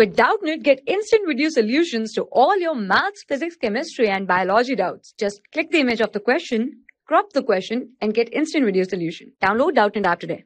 With Doubtnut, get instant video solutions to all your maths, physics, chemistry, and biology doubts. Just click the image of the question, crop the question, and get instant video solution. Download Doubtnut app today.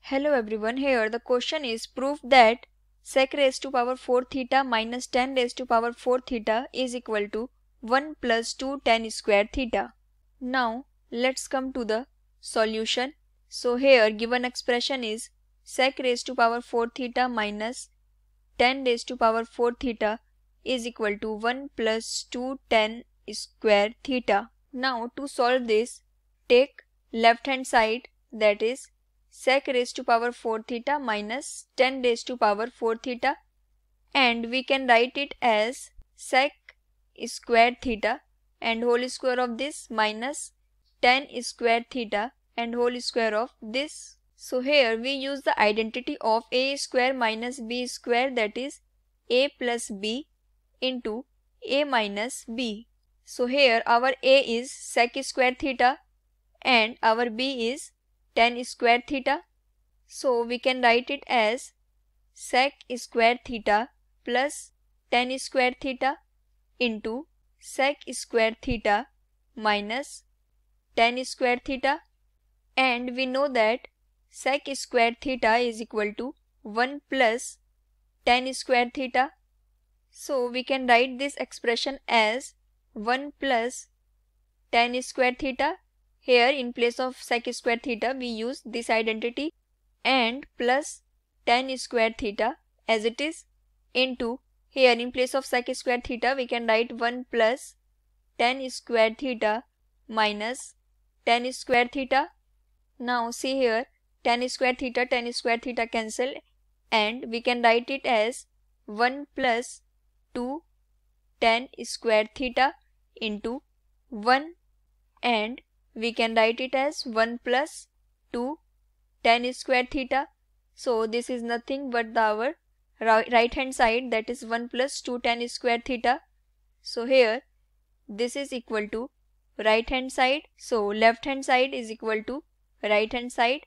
Hello everyone, here the question is prove that sec raised to power 4 theta minus tan raised to power 4 theta is equal to 1 plus 2 tan square theta. Now let's come to the solution. So here given expression is sec raised to power 4 theta minus tan raised to power 4 theta is equal to 1 plus 2 tan square theta. Now to solve this, take left hand side that is sec raised to power 4 theta minus tan raised to power 4 theta and we can write it as sec square theta and whole square of this minus tan square theta and whole square of this so here we use the identity of a square minus b square that is a plus b into a minus b. So here our a is sec square theta and our b is tan square theta. So we can write it as sec square theta plus tan square theta into sec square theta minus tan square theta and we know that sec square theta is equal to 1 plus tan square theta. So we can write this expression as 1 plus tan square theta. Here in place of sec square theta we use this identity and plus tan square theta as it is into here in place of sec square theta we can write 1 plus tan square theta minus tan square theta. Now see here tan square theta tan square theta cancel and we can write it as 1 plus 2 tan square theta into 1 and we can write it as 1 plus 2 tan square theta. So this is nothing but the our right hand side that is 1 plus 2 tan square theta. So here this is equal to right hand side. So left hand side is equal to right hand side